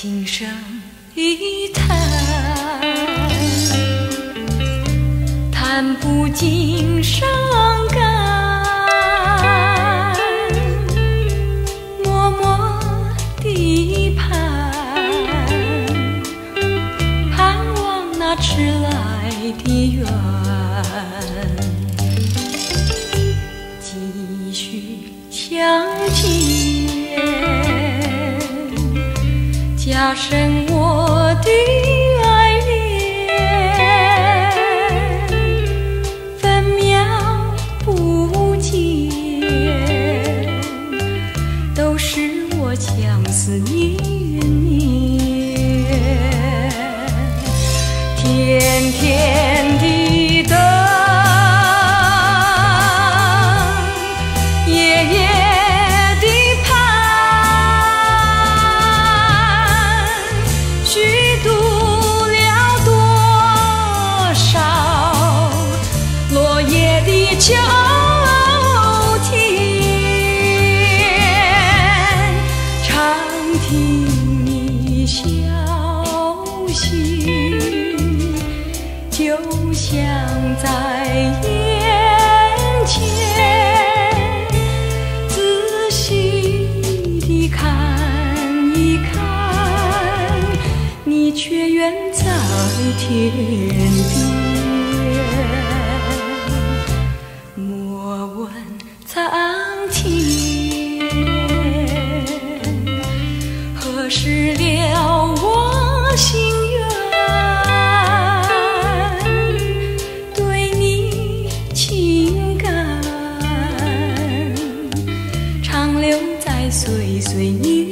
琴声一弹，弹不尽伤感，默默地盼，盼望那迟来的缘，继续相见。加深我的在眼前，仔细地看一看，你却远在天边。莫问苍天，何时了岁岁年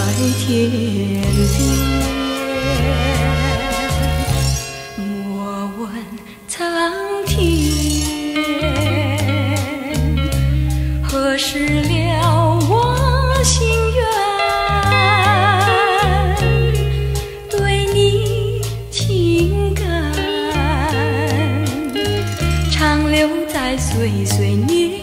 在天边。莫问苍天何时了？我心愿。对你情感长留在岁岁年。